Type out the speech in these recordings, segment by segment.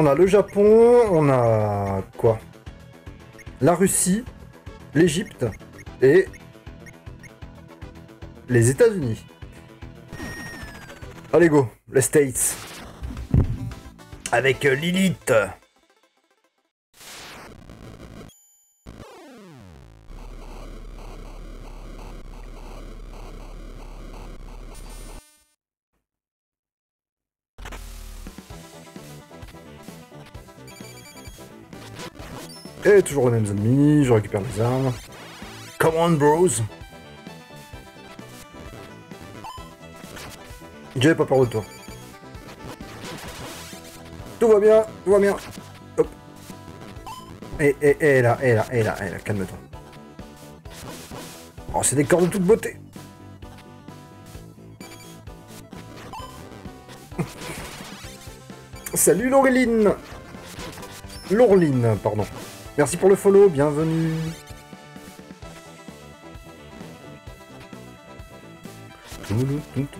On a le Japon, on a quoi? La Russie, l'Égypte et les États-Unis. Allez go, les States. Avec euh, Lilith. Toujours les mêmes ennemis, je récupère les armes. Come on, bros. J'ai pas peur de toi. Tout va bien, tout va bien. Hop. Et, et, et là, et là, et là, et là, calme-toi. Oh, c'est des corps de toute beauté. Salut Laureline Laureline, pardon. Merci pour le follow, bienvenue.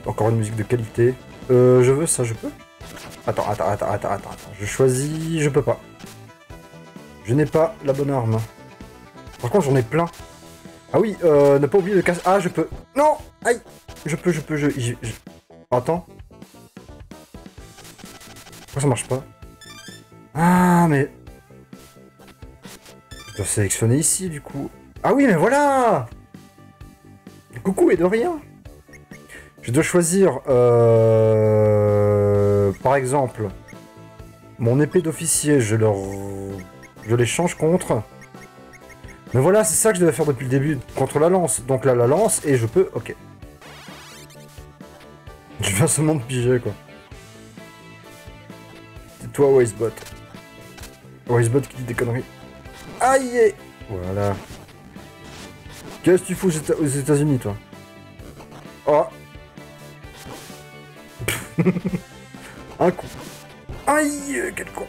Encore une musique de qualité. Euh, je veux ça, je peux? Attends, attends, attends, attends, attends. Je choisis, je peux pas. Je n'ai pas la bonne arme. Par contre, j'en ai plein. Ah oui, euh, ne pas oublier le casse. Ah, je peux. Non Aïe Je peux, je peux, je... je... Attends. Pourquoi ça marche pas? Ah, mais... Dois sélectionner ici, du coup. Ah oui, mais voilà Coucou et de rien je dois choisir, euh, par exemple, mon épée d'officier, je leur... Je l'échange contre... Mais voilà, c'est ça que je devais faire depuis le début, contre la lance. Donc là, la lance, et je peux... Ok. Je viens seulement de piger, quoi. C'est toi, Wastebot. Wastebot qui dit des conneries. Aïe Voilà. Qu'est-ce que tu fous aux États-Unis, toi? Oh Un coup. Aïe, quel con.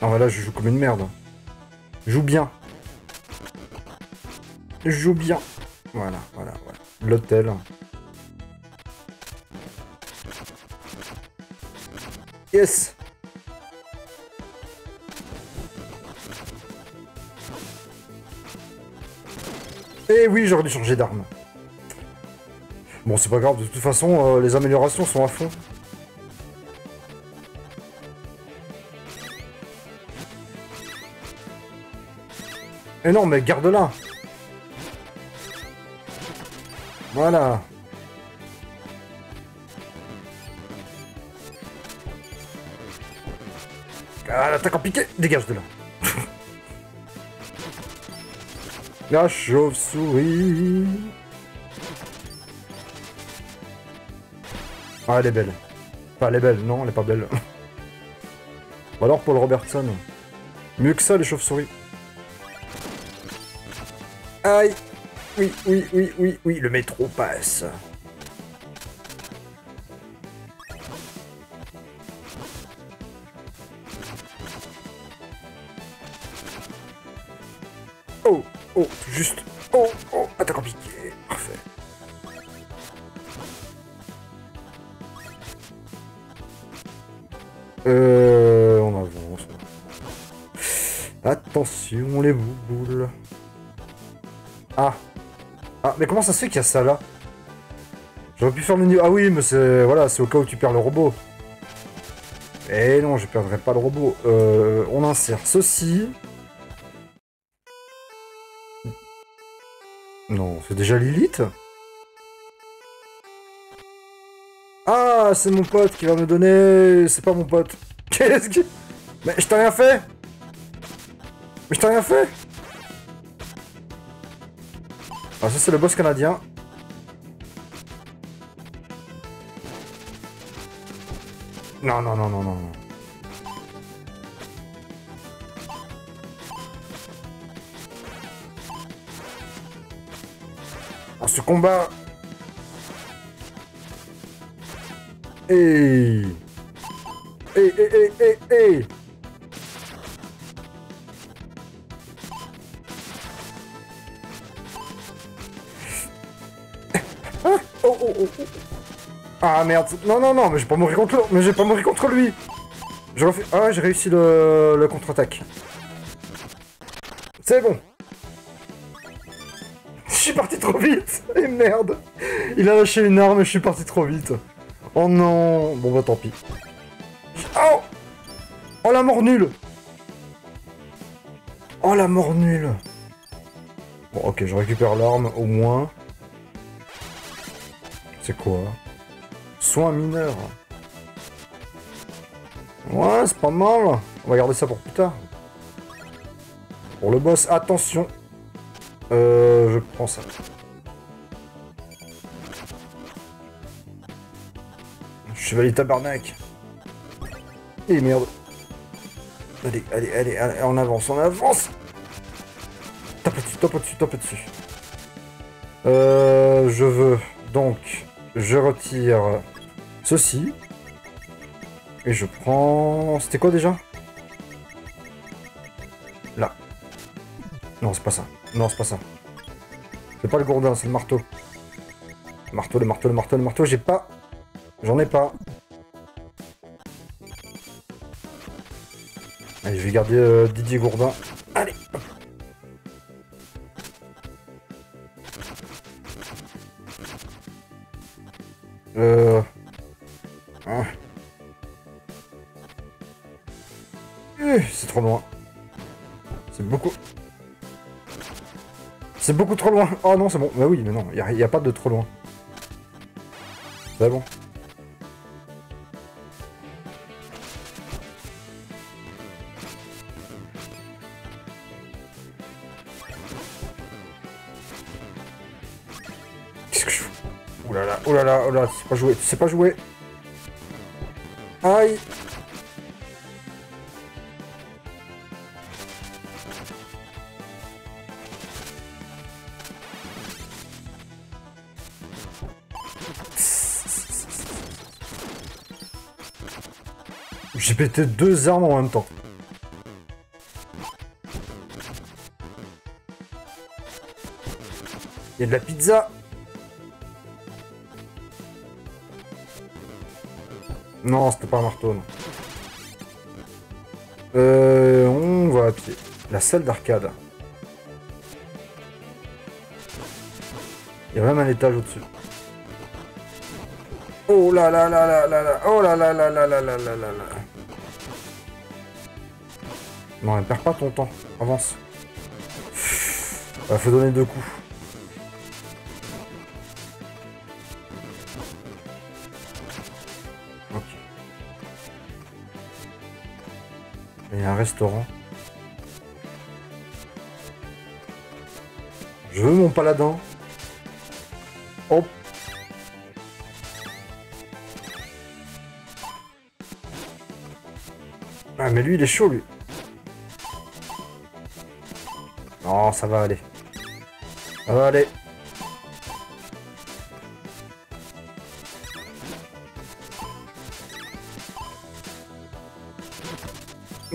Ah voilà, je joue comme une merde. Joue bien. Joue bien. Voilà, voilà, voilà. L'hôtel. Yes Eh oui, j'aurais dû changer d'arme. Bon, c'est pas grave, de toute façon, euh, les améliorations sont à fond. Eh non, mais garde-la Voilà Ah, l'attaque en piqué Dégage de là La chauve-souris Ah, elle est belle. Enfin, elle est belle. Non, elle est pas belle. Ou alors Paul Robertson. Mieux que ça, les chauves-souris. Aïe Oui, oui, oui, oui, oui, le métro passe. Attention les boules. Ah. Ah, mais comment ça se fait qu'il y a ça là? J'aurais pu faire le niveau... Ah oui, mais c'est... Voilà, c'est au cas où tu perds le robot. Eh non, je perdrai pas le robot. Euh, on insère ceci. Non, c'est déjà Lilith? Ah, c'est mon pote qui va me donner... C'est pas mon pote. Qu'est-ce que... Mais je t'ai rien fait? Mais je t'ai rien fait Ah, ça c'est le boss canadien. Non, non, non, non, non, non. Ah, ce combat Hey Hey, hey, hey, hey, hey Ah merde, non non non, mais j'ai pas mourir contre mais j'ai pas mourir contre lui. Je refais... Ah j'ai réussi le, le contre-attaque. C'est bon. Je suis parti trop vite. Et merde. Il a lâché une arme et je suis parti trop vite. Oh non. Bon bah tant pis. Oh Oh la mort nulle Oh la mort nulle Bon ok, je récupère l'arme au moins. C'est quoi Soin mineur. Ouais, c'est pas mal. On va garder ça pour plus tard. Pour le boss, attention. Euh, je prends ça. Chevalier tabarnak. Et merde. Allez, allez, allez, allez, on avance, on avance Tape dessus, tape dessus, tape dessus. Euh, je veux donc, je retire ceci. Et je prends... C'était quoi déjà? Là. Non, c'est pas ça. Non, c'est pas ça. C'est pas le gourdin, c'est le marteau. Le marteau, le marteau, le marteau, le marteau, j'ai pas... J'en ai pas. Allez, je vais garder euh, Didier Gourdin. Euh... Ah. Euh, C'est trop loin. C'est beaucoup... C'est beaucoup trop loin. Oh non, c'est bon. Bah oui, mais non, il n'y a, pas de trop loin. C'est bon. Pas jouer, c'est pas jouer. Aïe J'ai pété deux armes en même temps. Il y a de la pizza Non, c'était pas un marteau, non. Euh, on va à pied. La salle d'arcade. Il y a même un étage au-dessus. Oh là là là là là là Oh là là là là là là là là là Non, ne perds pas ton temps. Avance. Il faut donner deux coups. Restaurant. Je veux mon paladin. Hop. Ah mais lui il est chaud lui. Non ça va aller. Ça va aller.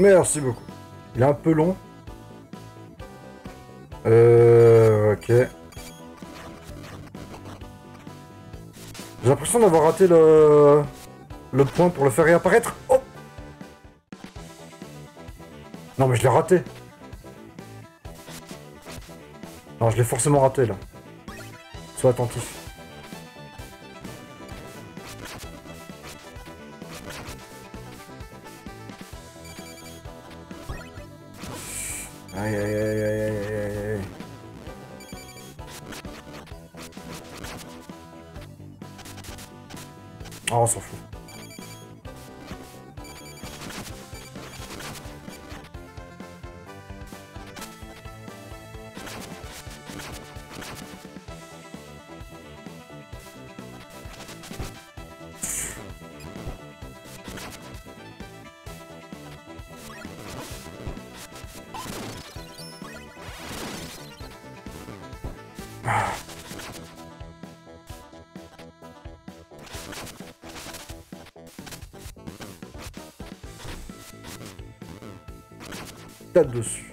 Merci beaucoup. Il est un peu long. Euh... Ok. J'ai l'impression d'avoir raté le... le point pour le faire réapparaître. Oh Non mais je l'ai raté. Non, je l'ai forcément raté là. Sois attentif. Ay, ay, ay, ay, ay, ay, ay. Oh, on s'en. Dessus.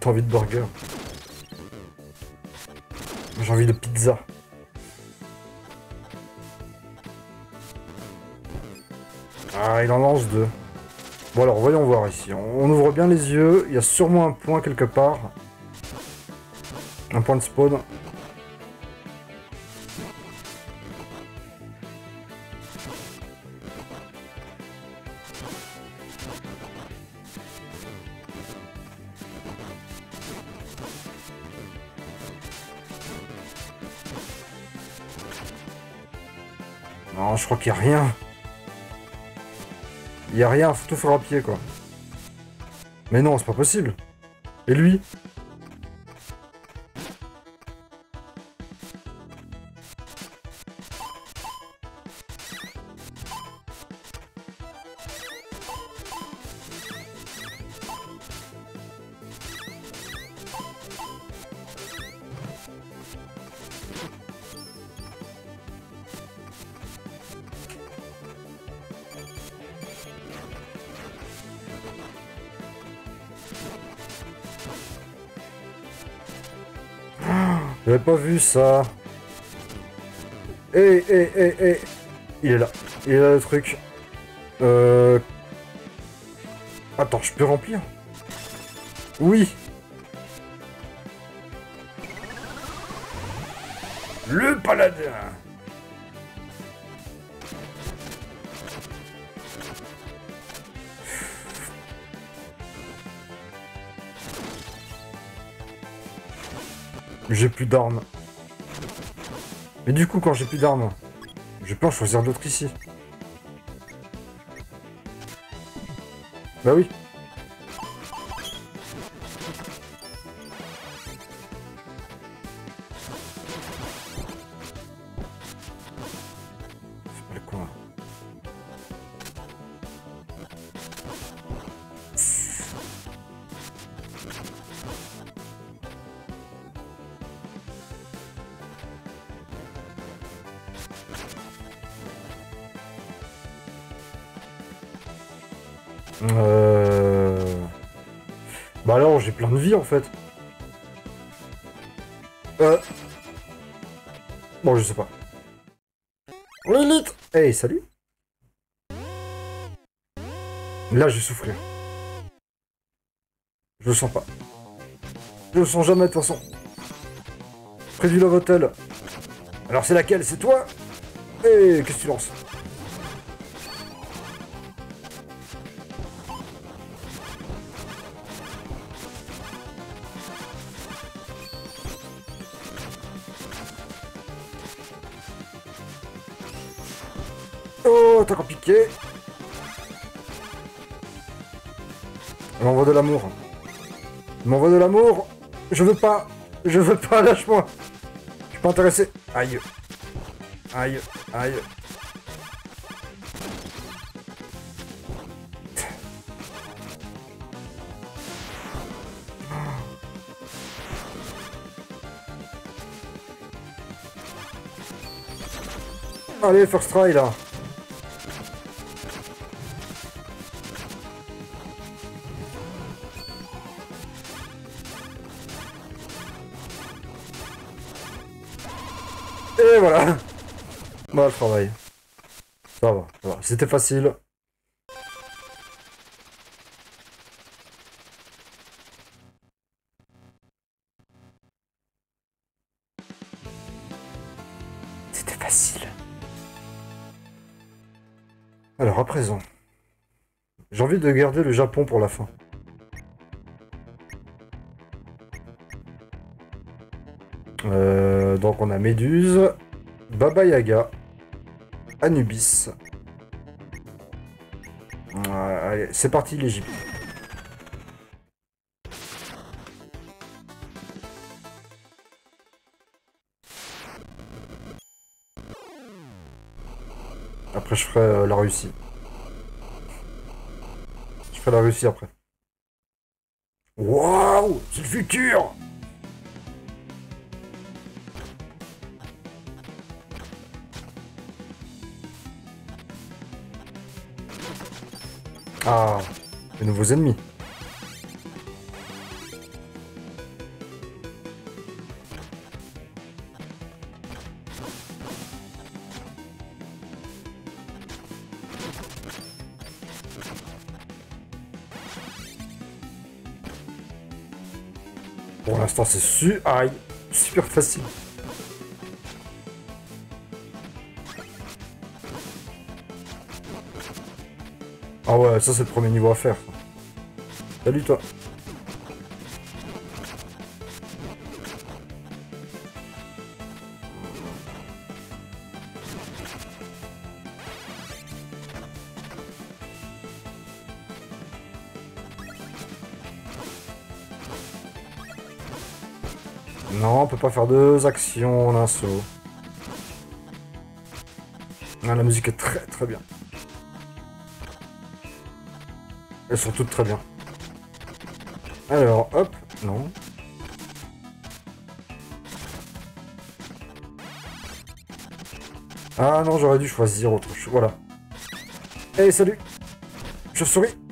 T'as envie de burger J'ai envie de pizza. Ah, il en lance deux. Bon alors, voyons voir ici. On ouvre bien les yeux. Il y a sûrement un point quelque part. Un point de spawn. Crois qu'il n'y a rien. Il n'y a rien, faut tout faire à pied, quoi. Mais non, c'est pas possible. Et lui? Pas vu ça. Eh, eh, eh, eh. Il est là. Il est là le truc. Euh... Attends, je peux remplir? Oui. Le paladin J'ai plus d'armes. Mais du coup, quand j'ai plus d'armes, je peux en choisir d'autres ici. Bah oui. En fait. Euh... Bon, je sais pas. Lilith Hey, salut Là, je vais souffrir. Je le sens pas. Je le sens jamais de toute façon. Près. Alors c'est laquelle? C'est toi? Eh, qu'est-ce que tu lances? T'as compliqué. Elle m'envoie de l'amour. Elle m'envoie de l'amour. Je veux pas. Je veux pas, lâche-moi. Je suis pas intéressé. Aïe. Aïe. Aïe. Allez, first try là. Ça va, ça va. C'était facile. C'était facile. Alors, à présent. J'ai envie de garder le Japon pour la fin. Euh, donc on a Méduse, Baba Yaga, Anubis. Euh, allez, c'est parti l'Égypte. Après je ferai euh, la Russie. Je ferai la Russie après. Waouh C'est le futur Ah, de nouveaux ennemis. Pour l'instant, c'est su aïe, super facile. Ah ouais, ça c'est le premier niveau à faire. Salut toi. Non, on peut pas faire deux actions en un saut. Ah, la musique est très très bien. Elles sont toutes très bien. Alors, hop, non. Ah non, j'aurais dû choisir autre chose. Voilà. Hey, salut Chauve-souris Ah,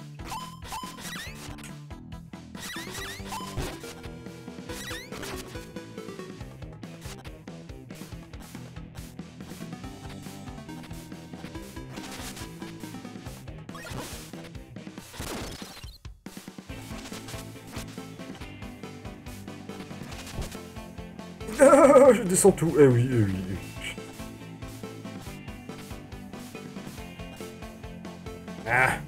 tout. Eh oui, eh oui. eh. Ah.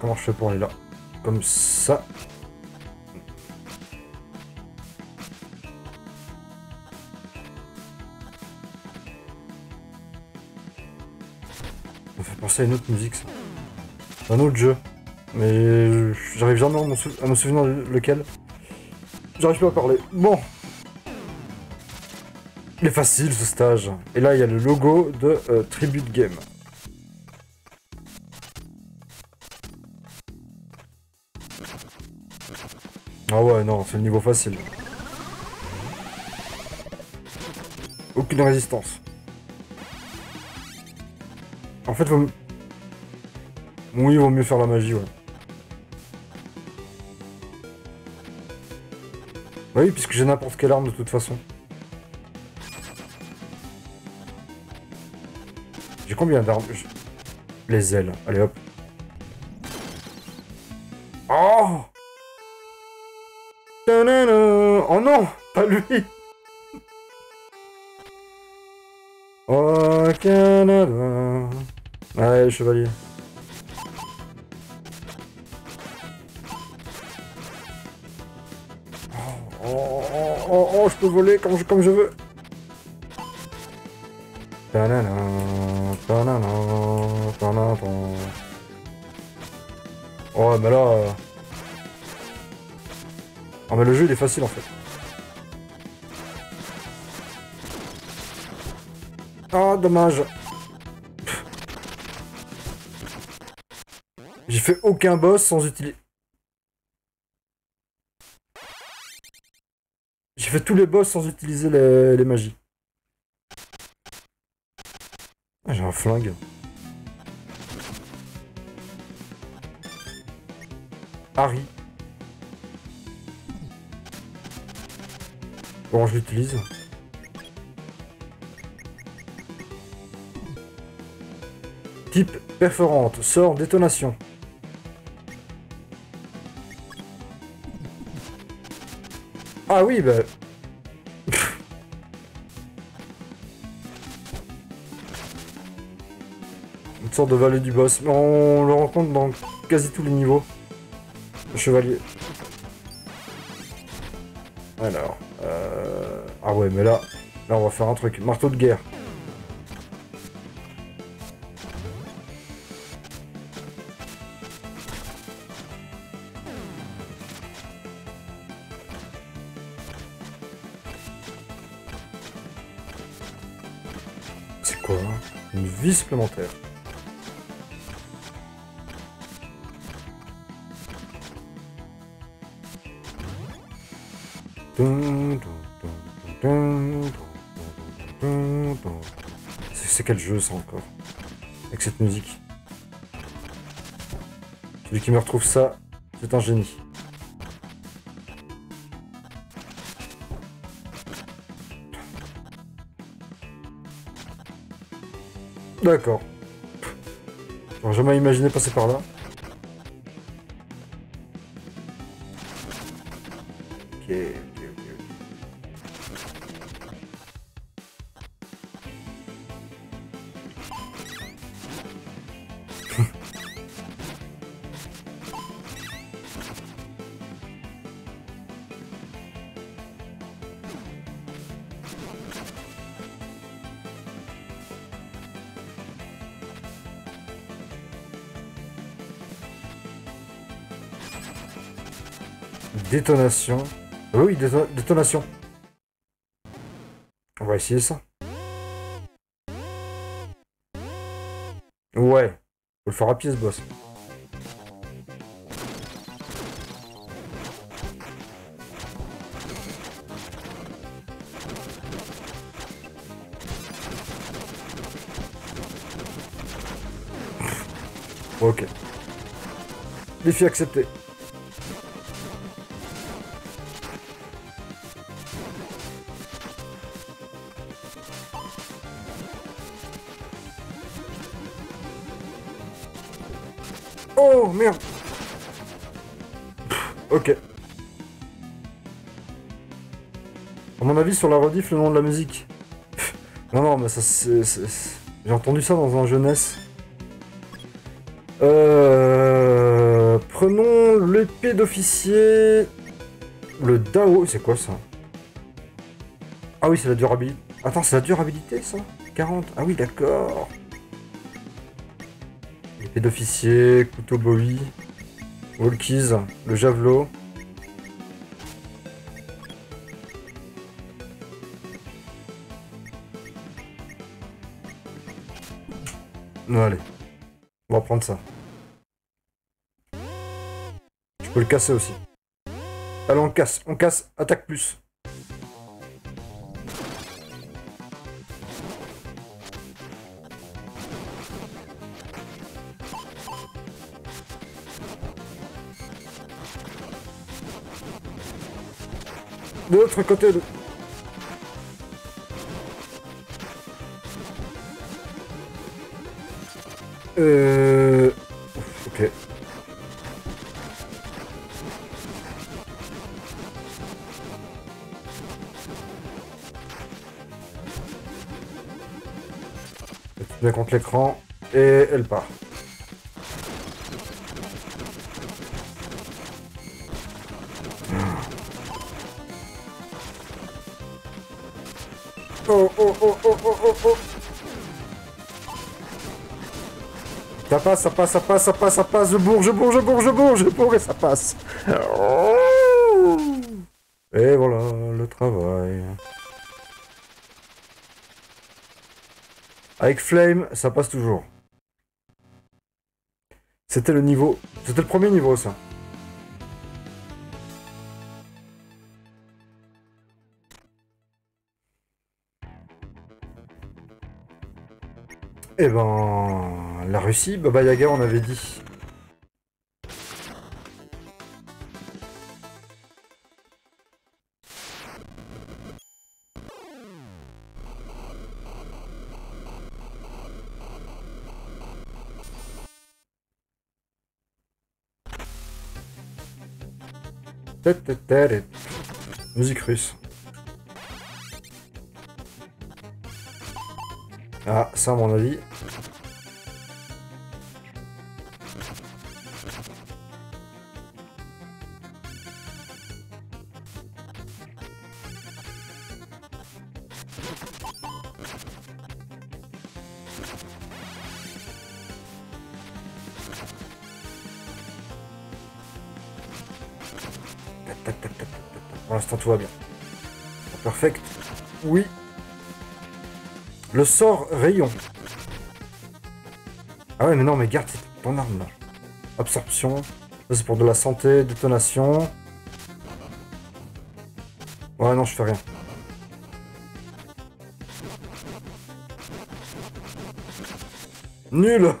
Comment je fais pour aller là? Comme ça. Penser à une autre musique, ça. Un autre jeu. Mais j'arrive jamais à, à me souvenir lequel. J'arrive pas à parler. Bon. Il est facile ce stage. Et là, il y a le logo de euh, Tribute Game. Ah ouais, non, c'est le niveau facile. Aucune résistance. En fait, vaut... oui, il vaut mieux faire la magie, ouais. Bah oui, puisque j'ai n'importe quelle arme de toute façon. J'ai combien d'armes? Les ailes. Allez hop. Oh Oh non Pas lui Oh Canada Ouais, chevalier. Peux voler comme je, comme je veux. Oh, mais là... Ah, mais le jeu, il est facile, en fait. Ah, dommage. J'ai fait aucun boss sans utiliser... J'ai fait tous les boss sans utiliser les, magies. Ah, j'ai un flingue. Harry. Bon, je l'utilise. Type perforante, sort détonation. Ah oui, bah... Une sorte de valet du boss. On le rencontre dans quasi tous les niveaux. Le chevalier. Alors... Euh... Ah ouais, mais là... Là, on va faire un truc. Marteau de guerre. C'est c'est quel jeu ça encore? Avec cette musique. Celui qui me retrouve ça, c'est un génie. D'accord. J'aurais jamais imaginé passer par là. Ok, Détonation. Ah oui, déto- détonation. On va essayer ça. Ouais. Faut le faire à pied ce boss. Ok. Défi accepté. Ok. À mon avis, sur la rediff, le nom de la musique. Non, non, mais ça c'est... J'ai entendu ça dans un jeunesse. Euh... Prenons l'épée d'officier... Le Dao, c'est quoi ça? Ah oui, c'est la durabilité. Attends, c'est la durabilité ça? 40 Ah oui, d'accord. Épée d'officier, couteau bowie, walkies, le javelot. Non, allez. On va prendre ça. Je peux le casser aussi. Allez, on casse, on casse, attaque plus. L'autre côté. de- Euh... Ok. Met contre l'écran et elle part. Passe, ça passe, ça passe, ça passe, ça passe, je bourre, je bourre, je bourre, je bourre, je bourre et ça passe. Et voilà, le travail. Avec Flame, ça passe toujours. C'était le niveau... C'était le premier niveau, ça. Eh ben... La Russie, Baba Yaga, on avait dit. Musique russe. Ah, ça à mon avis. Tout va bien. Perfect. Oui. Le sort rayon. Ah ouais, mais non, mais garde ton arme là. Absorption. Ça, c'est pour de la santé, détonation. Ouais, non, je fais rien. Nul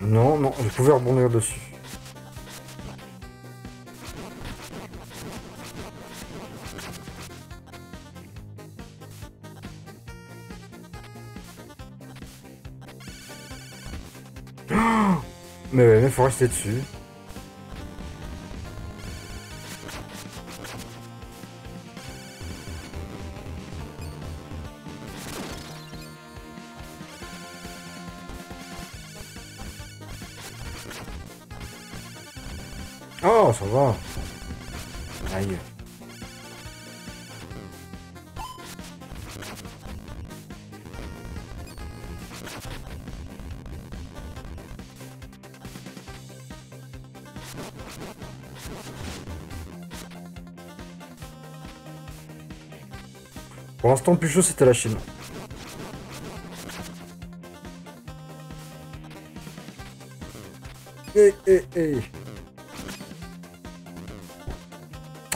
Non, non, je pouvais rebondir dessus. Mais mais faut rester dessus. Plus chaud, c'était la Chine. Eh, eh, eh.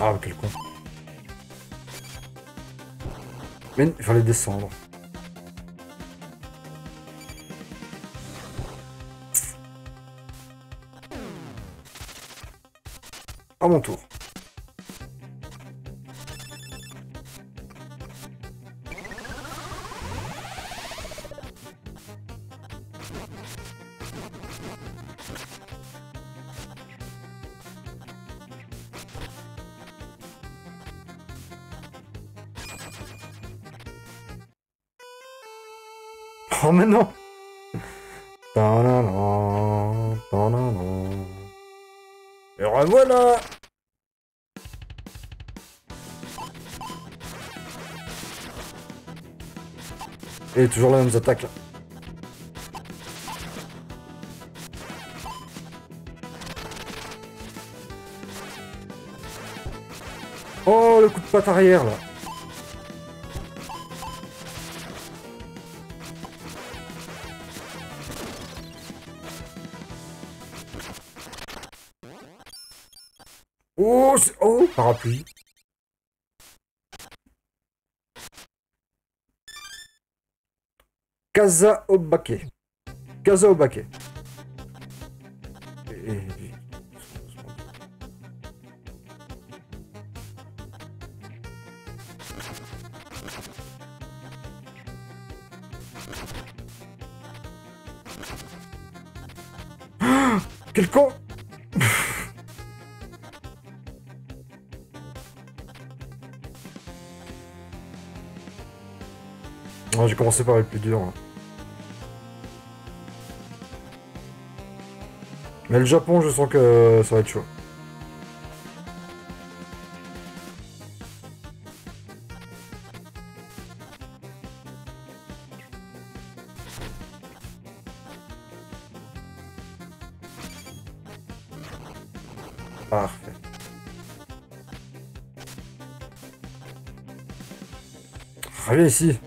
Ah, quel con. Mais il fallait descendre. À mon tour. Revoilà Et toujours les mêmes attaques là. Oh le coup de patte arrière là parapluie. Kaza Obake. Kaza Obake. Et- et- Ah, Quel con J'ai commencé par le plus dur. hein. Mais le Japon, je sens que ça va être chaud. Parfait. Allez ici.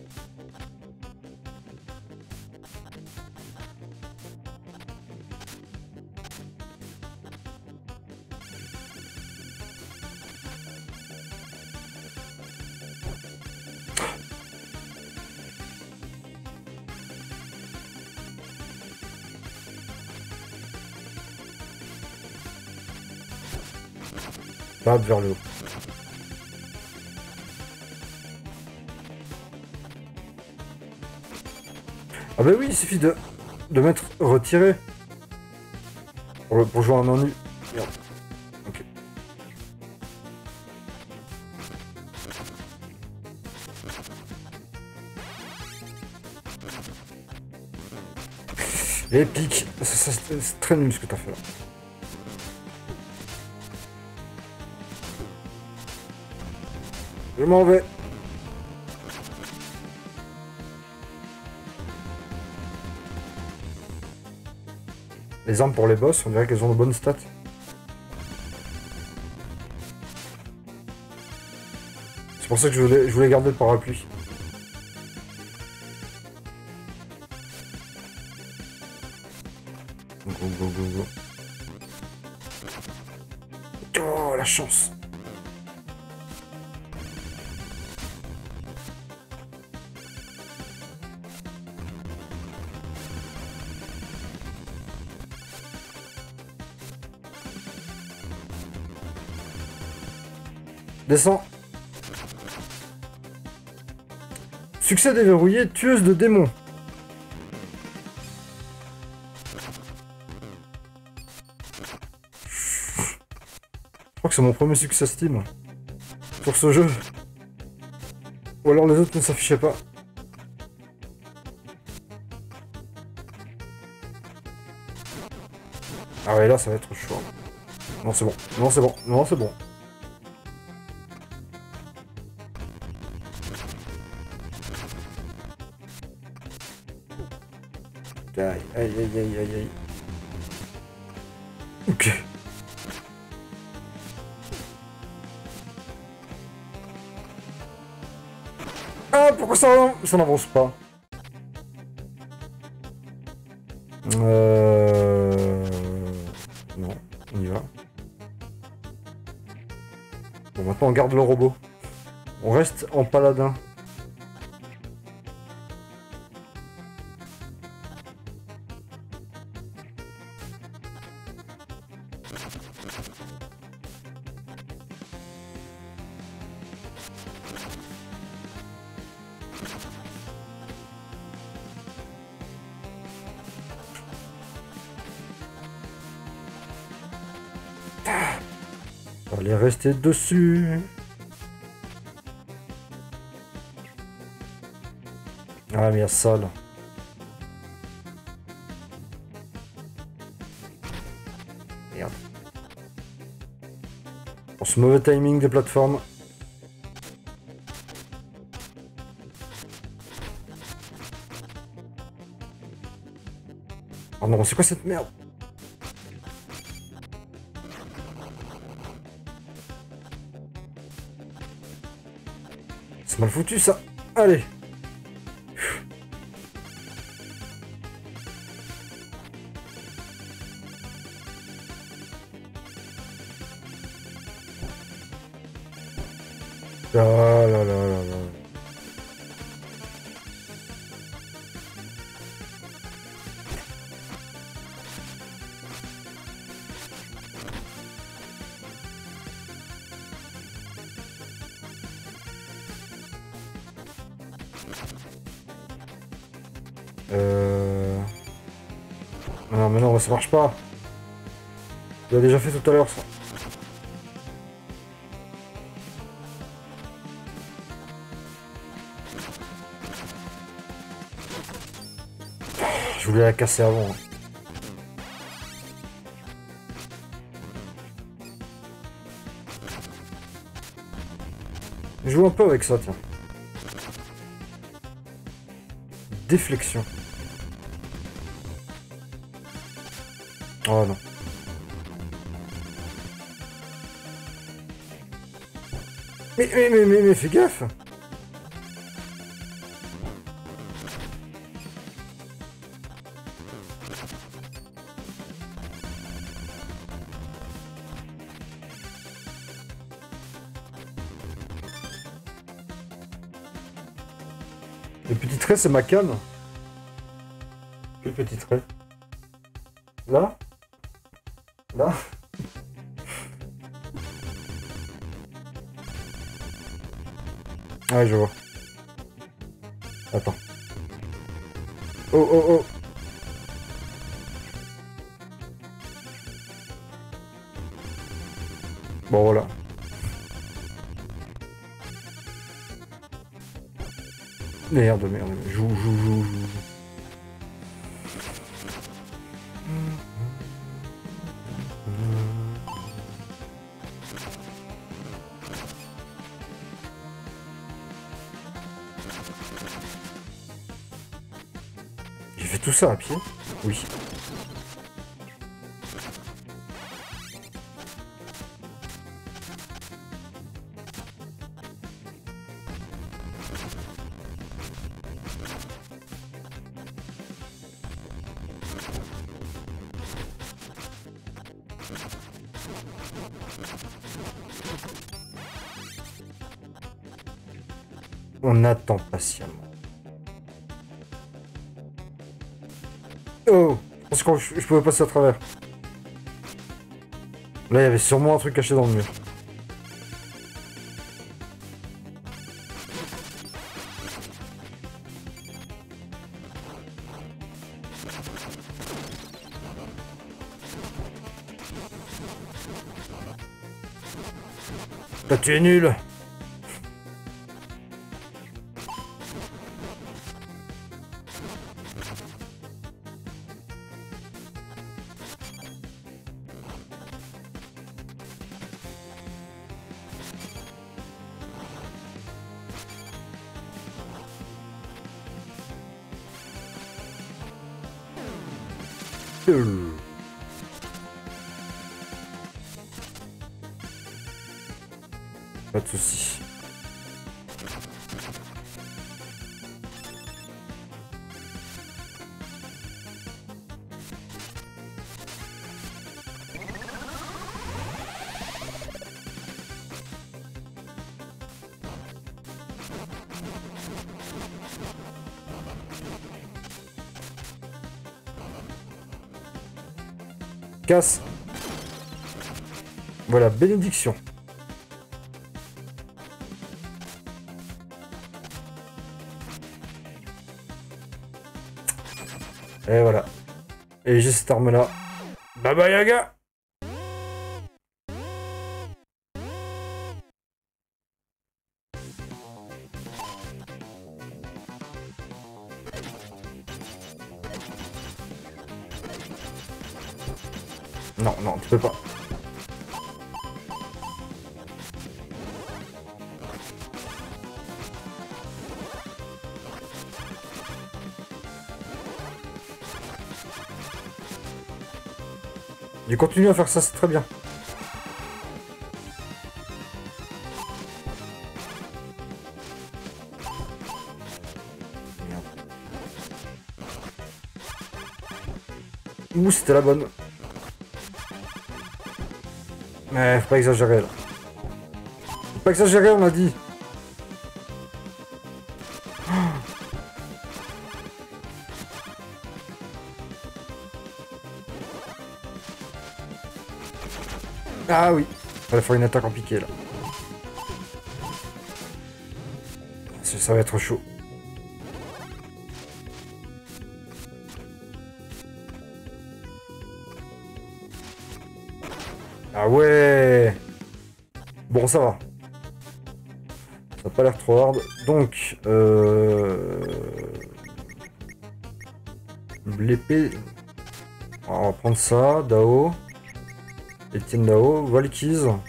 Vers le haut. Ah bah oui, il suffit de, de mettre retirer. Pour, le- pour jouer en menu. Merde. Ok. Épique. Ça, c'est très nul ce que t'as fait là. Je m'en vais. Les armes pour les boss, on dirait qu'elles ont de bonnes stats. C'est pour ça que je voulais, je voulais garder le parapluie. Descends. Succès déverrouillé, tueuse de démons. Je crois que c'est mon premier succès Steam sur ce jeu. Ou alors les autres ne s'affichaient pas. Ah ouais, là ça va être chaud. Non, c'est bon. Non, c'est bon. Non, c'est bon. Aïe, aïe, aïe, aïe, aïe. Ok. Ah, pourquoi ça, ça n'avance pas Euh... Non, on y va. Bon, maintenant on garde le robot. On reste en paladin. Aller rester dessus. Ah, mais il y a ça là. Mauvais timing des plateformes. Oh non, c'est quoi cette merde? C'est mal foutu ça. Allez. Euh... Non mais non, ça marche pas. Je l'ai déjà fait tout à l'heure ça. Je voulais la casser avant. hein. Joue un peu avec ça, tiens. Déflexion. Oh. Mais, mais, mais, mais, mais fais gaffe Le petit trait, c'est ma canne. Quel petit trait Là Là je vois. Attends. Oh, oh, oh Bon, voilà. Merde, merde, joue, joue, joue. ça à pied Oui. On attend patiemment. Pense que je pouvais passer à travers. Là, il y avait sûrement un truc caché dans le mur. Bah, tu es nul Casse. Voilà, bénédiction. Et voilà. Et j'ai cette arme là. Baba Yaga continue à faire ça, c'est très bien. Ouh, c'était la bonne. Mais faut pas exagérer là. Faut pas exagérer, on a dit. Ah oui. Il va faire une attaque en piqué là. Ça va être chaud. Ah ouais Bon, ça va. Ça n'a pas l'air trop hard. Donc, euh... L'épée... On va prendre ça, Dao. Etienne Dao, Valkyze.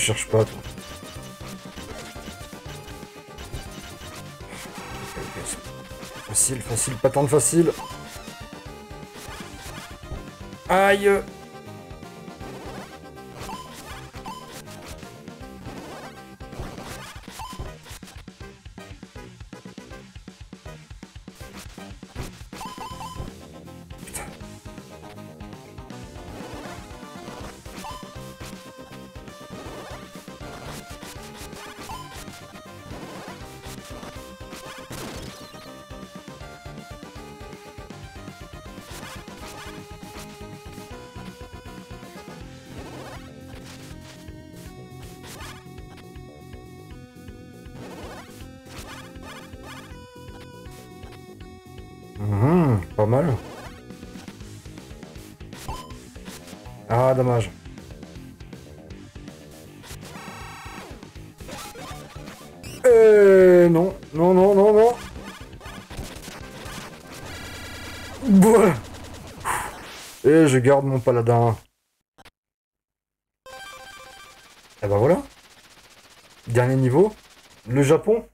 Cherche pas, toi. Facile, facile, pas tant de facile. Aïe Ah, dommage. Euh, non, non, non, non, non. Et je garde mon paladin. Et ben voilà. Dernier niveau. Le Japon.